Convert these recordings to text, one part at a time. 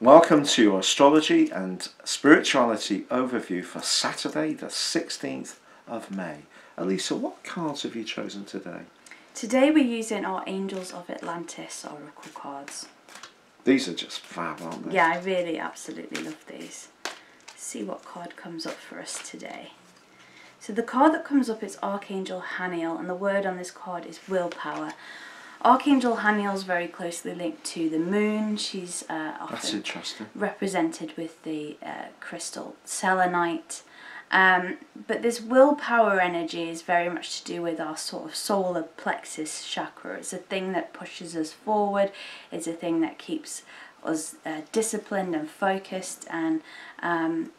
Welcome to your astrology and spirituality overview for Saturday, the 16th of May. Alyssa, what cards have you chosen today? Today we're using our Angels of Atlantis Oracle cards. These are just fab, aren't they? Yeah, I really absolutely love these. see what card comes up for us today. So the card that comes up is Archangel Haniel and the word on this card is willpower. Archangel Haniel is very closely linked to the moon. She's uh, often represented with the uh, crystal selenite. Um, but this willpower energy is very much to do with our sort of solar plexus chakra. It's a thing that pushes us forward. It's a thing that keeps us uh, disciplined and focused and um,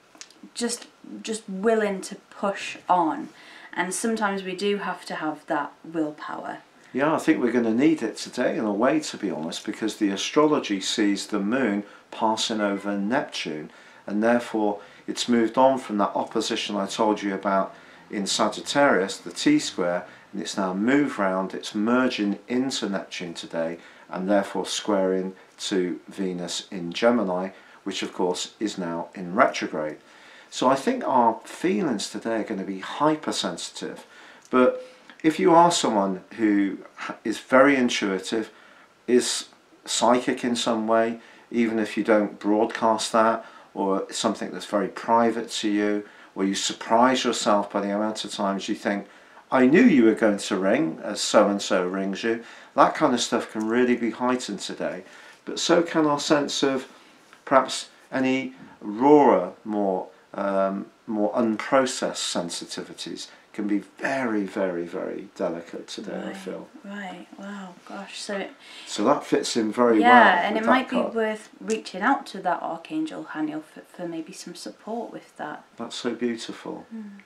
just just willing to push on. And sometimes we do have to have that willpower. Yeah, I think we're going to need it today in a way, to be honest, because the astrology sees the moon passing over Neptune, and therefore it's moved on from that opposition I told you about in Sagittarius, the T square, and it's now moved round, it's merging into Neptune today, and therefore squaring to Venus in Gemini, which of course is now in retrograde. So I think our feelings today are going to be hypersensitive, but if you are someone who is very intuitive, is psychic in some way, even if you don't broadcast that, or something that's very private to you, or you surprise yourself by the amount of times you think, I knew you were going to ring as so and so rings you, that kind of stuff can really be heightened today. But so can our sense of perhaps any rawer, more um, more unprocessed sensitivities can be very, very, very delicate today. right, I feel. Right. Wow. Gosh. So So that fits in very well. yeah, and it might card. be worth reaching out to that Archangel Haniel for, for maybe some support with that. That's so beautiful. Hmm.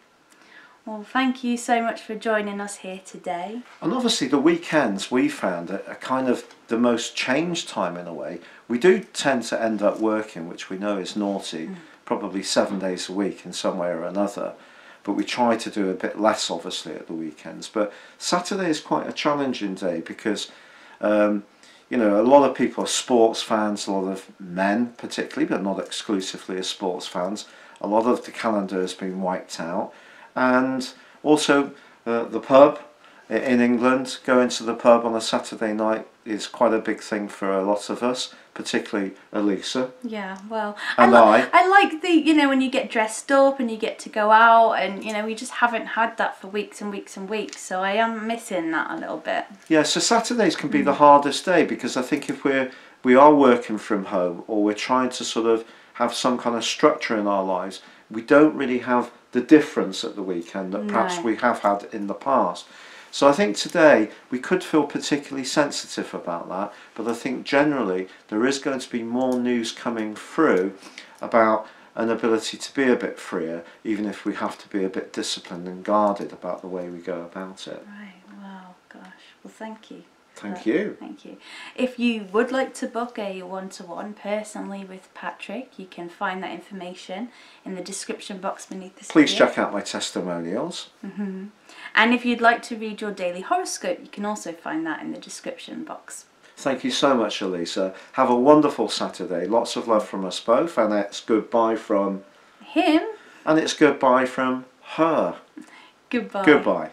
Well, thank you so much for joining us here today. And obviously, the weekends we found are, are kind of the most changed time in a way. We do tend to end up working, which we know is naughty, hmm. Probably seven days a week in some way or another. But we try to do a bit less, obviously, at the weekends. But Saturday is quite a challenging day because, um, you know, a lot of people are sports fans, a lot of men particularly, but not exclusively as sports fans. A lot of the calendar has been wiped out. And also, uh, the pub in England, going to the pub on a Saturday night is quite a big thing for a lot of us, particularly Alyssa. Yeah, well, And li- I. I like the you know when you get dressed up and you get to go out and you know we just haven't had that for weeks and weeks and weeks. So I am missing that a little bit. Yeah, so Saturdays can be the mm. hardest day because I think if we're we are working from home or we're trying to sort of have some kind of structure in our lives, we don't really have the difference at the weekend that perhaps No. we have had in the past. So I think today we could feel particularly sensitive about that, but I think generally there is going to be more news coming through about an ability to be a bit freer, even if we have to be a bit disciplined and guarded about the way we go about it. Right. Wow. Gosh. Well, thank you. Thank you. Thank you. If you would like to book a one-to-one personally with Patrick, you can find that information in the description box beneath this Please video. check out my testimonials. Mm-hmm. And if you'd like to read your daily horoscope, you can also find that in the description box. Thank you so much, Alyssa. Have a wonderful Saturday. Lots of love from us both, and it's goodbye from, Him. and it's goodbye from her. Goodbye. Goodbye.